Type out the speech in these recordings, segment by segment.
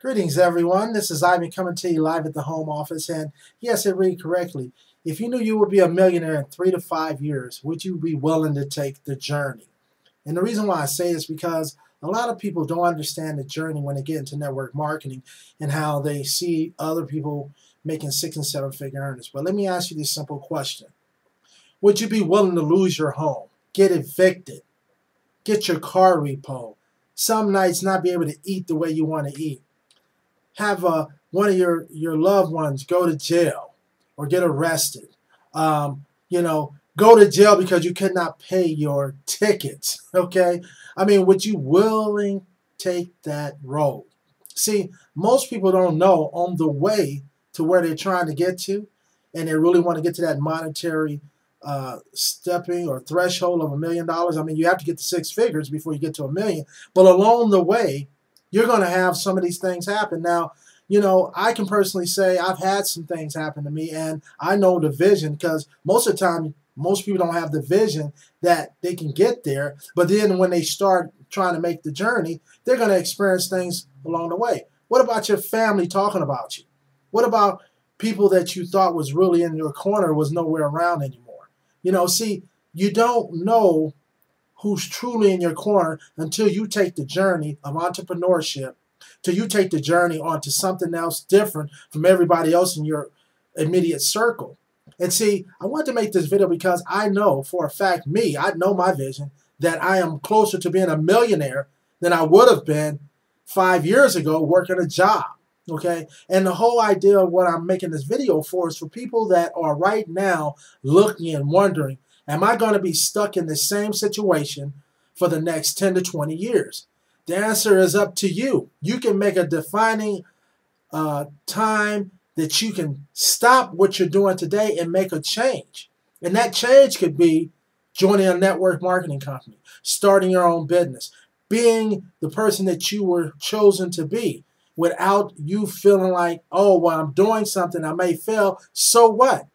Greetings, everyone. This is Ivan coming to you live at the home office. And yes, it read correctly. If you knew you would be a millionaire in three to five years, would you be willing to take the journey? And the reason why I say this because a lot of people don't understand the journey when they get into network marketing and how they see other people making six and seven figure earnings. But let me ask you this simple question Would you be willing to lose your home, get evicted, get your car repo, some nights not be able to eat the way you want to eat? Have a, one of your, your loved ones go to jail or get arrested. Um, you know, go to jail because you could not pay your tickets. Okay? I mean, would you willing take that road? See, most people don't know on the way to where they're trying to get to, and they really want to get to that monetary uh, stepping or threshold of a million dollars. I mean, you have to get to six figures before you get to a million. But along the way, you're going to have some of these things happen. Now, you know, I can personally say I've had some things happen to me, and I know the vision because most of the time, most people don't have the vision that they can get there. But then when they start trying to make the journey, they're going to experience things along the way. What about your family talking about you? What about people that you thought was really in your corner was nowhere around anymore? You know, see, you don't know who's truly in your corner until you take the journey of entrepreneurship, till you take the journey onto something else different from everybody else in your immediate circle. And see, I want to make this video because I know for a fact, me, I know my vision, that I am closer to being a millionaire than I would have been five years ago working a job. Okay. And the whole idea of what I'm making this video for is for people that are right now looking and wondering, Am I going to be stuck in the same situation for the next 10 to 20 years? The answer is up to you. You can make a defining uh, time that you can stop what you're doing today and make a change. And that change could be joining a network marketing company, starting your own business, being the person that you were chosen to be without you feeling like, oh, well, I'm doing something, I may fail. So what?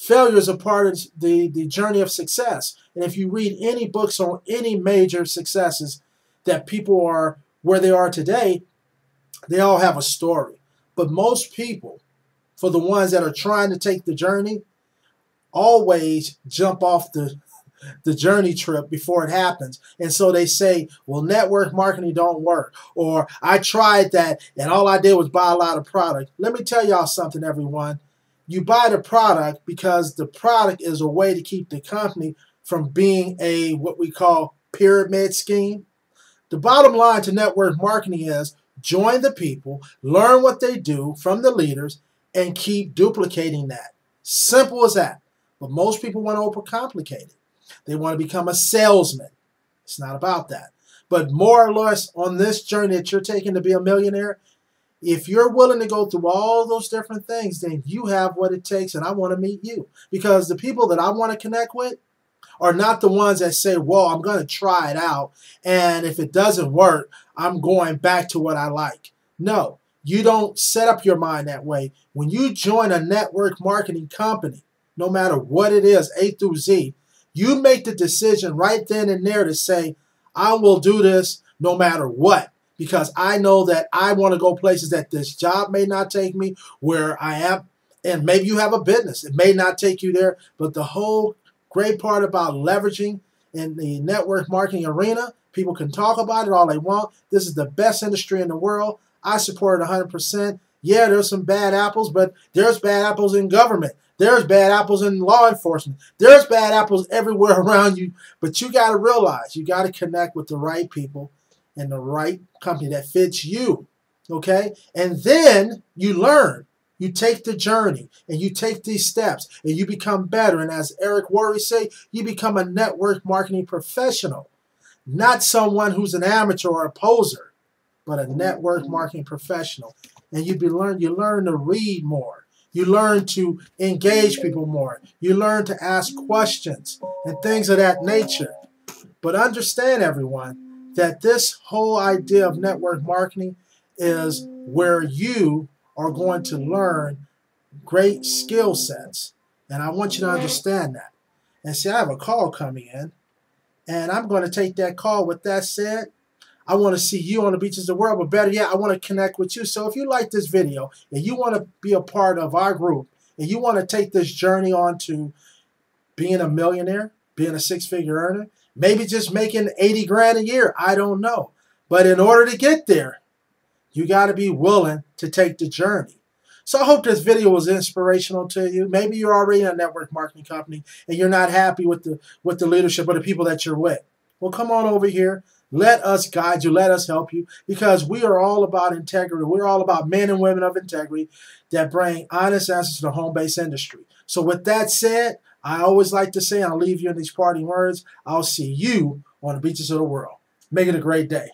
Failure is a part of the, the journey of success. And if you read any books on any major successes that people are where they are today, they all have a story. But most people, for the ones that are trying to take the journey, always jump off the the journey trip before it happens. And so they say, well, network marketing don't work. Or I tried that and all I did was buy a lot of product. Let me tell y'all something, everyone you buy the product because the product is a way to keep the company from being a what we call pyramid scheme. The bottom line to network marketing is join the people, learn what they do from the leaders, and keep duplicating that. Simple as that. But most people want to overcomplicate it. They want to become a salesman. It's not about that. But more or less on this journey that you're taking to be a millionaire, if you're willing to go through all those different things, then you have what it takes, and I want to meet you. Because the people that I want to connect with are not the ones that say, well, I'm going to try it out, and if it doesn't work, I'm going back to what I like. No, you don't set up your mind that way. When you join a network marketing company, no matter what it is, A through Z, you make the decision right then and there to say, I will do this no matter what because I know that I want to go places that this job may not take me, where I am, and maybe you have a business. It may not take you there, but the whole great part about leveraging in the network marketing arena, people can talk about it all they want. This is the best industry in the world. I support it 100%. Yeah, there's some bad apples, but there's bad apples in government. There's bad apples in law enforcement. There's bad apples everywhere around you. But you got to realize you got to connect with the right people and the right company that fits you. Okay? And then you learn. You take the journey and you take these steps and you become better. And as Eric Worre say, you become a network marketing professional, not someone who's an amateur or a poser, but a network marketing professional. And you be learn you learn to read more. You learn to engage people more. You learn to ask questions and things of that nature. But understand, everyone, that this whole idea of network marketing is where you are going to learn great skill sets. And I want you to understand that. And see, I have a call coming in, and I'm going to take that call. With that said, I want to see you on the beaches of the world, but better yet, I want to connect with you. So if you like this video and you want to be a part of our group and you want to take this journey on to being a millionaire, being a six-figure earner, maybe just making 80 grand a year, I don't know. But in order to get there, you got to be willing to take the journey. So I hope this video was inspirational to you. Maybe you're already in a network marketing company and you're not happy with the with the leadership of the people that you're with. Well, come on over here. Let us guide you. Let us help you because we are all about integrity. We're all about men and women of integrity that bring honest answers to the home-based industry. So with that said, I always like to say, I'll leave you in these parting words, I'll see you on the beaches of the world. Make it a great day.